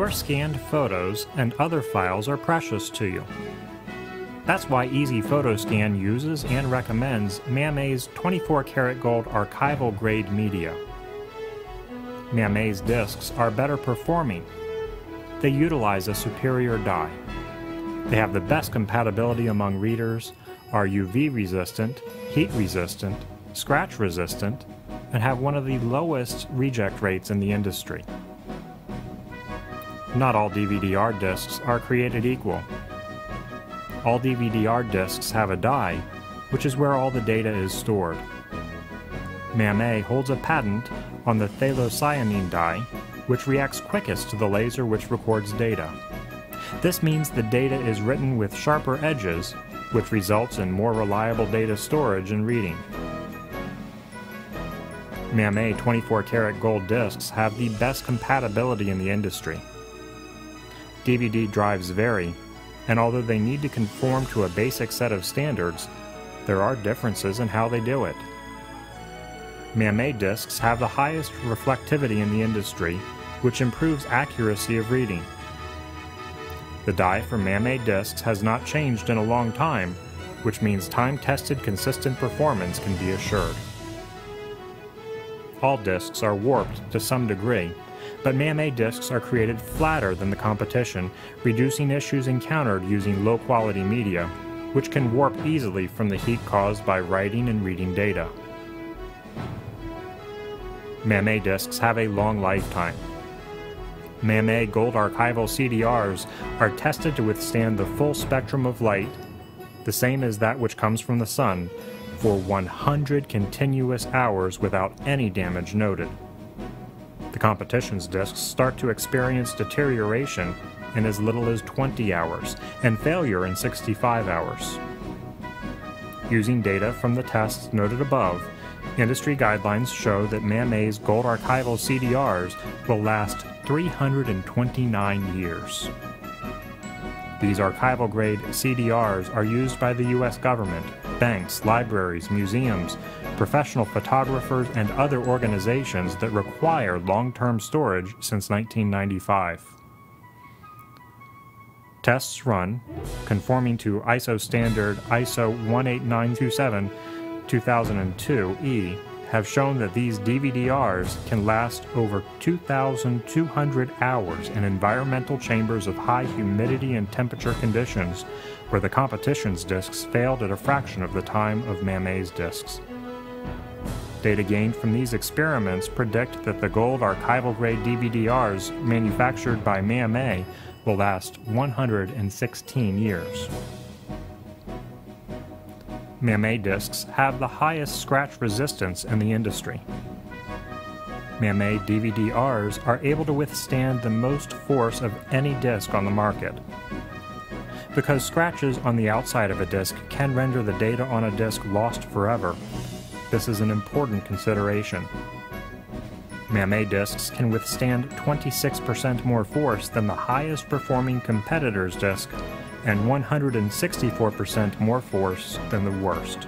your scanned photos and other files are precious to you. That's why Easy Photoscan uses and recommends MAM-A's 24 karat gold archival grade media. MAM-A's discs are better performing. They utilize a superior dye. They have the best compatibility among readers, are UV resistant, heat resistant, scratch resistant, and have one of the lowest reject rates in the industry. Not all DVD-R discs are created equal. All DVD-R discs have a dye, which is where all the data is stored. MAM-A holds a patent on the phthalocyanine dye, which reacts quickest to the laser which records data. This means the data is written with sharper edges, which results in more reliable data storage and reading. MAM-A 24 karat gold discs have the best compatibility in the industry. DVD drives vary, and although they need to conform to a basic set of standards, there are differences in how they do it. MAM-A discs have the highest reflectivity in the industry, which improves accuracy of reading. The dye for MAM-A discs has not changed in a long time, which means time-tested consistent performance can be assured. All discs are warped to some degree, but MAM-A discs are created flatter than the competition, reducing issues encountered using low-quality media, which can warp easily from the heat caused by writing and reading data. MAM-A discs have a long lifetime. MAM-A Gold Archival CDRs are tested to withstand the full spectrum of light, the same as that which comes from the sun, for 100 continuous hours without any damage noted. The competition's discs start to experience deterioration in as little as 20 hours and failure in 65 hours. Using data from the tests noted above, industry guidelines show that MAM-A's gold archival CDRs will last 329 years. These archival grade CDRs are used by the U.S. government, banks, libraries, museums, professional photographers, and other organizations that require long term storage since 1995. Tests run, conforming to ISO standard ISO 18927 2002 E have shown that these DVD-Rs can last over 2,200 hours in environmental chambers of high humidity and temperature conditions, where the competition's discs failed at a fraction of the time of MAM-A's discs. Data gained from these experiments predict that the gold archival grade DVD-Rs manufactured by MAM-A will last 116 years. MAM-A discs have the highest scratch resistance in the industry. MAM-A DVD-Rs are able to withstand the most force of any disc on the market. Because scratches on the outside of a disc can render the data on a disc lost forever, this is an important consideration. MAM-A discs can withstand 26% more force than the highest performing competitor's disc and 164% more force than the worst.